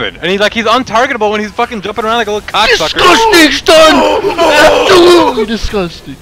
stupid. And he's like, he's untargetable when he's fucking jumping around like a little cocksucker. Disgusting, stun! Absolutely disgusting.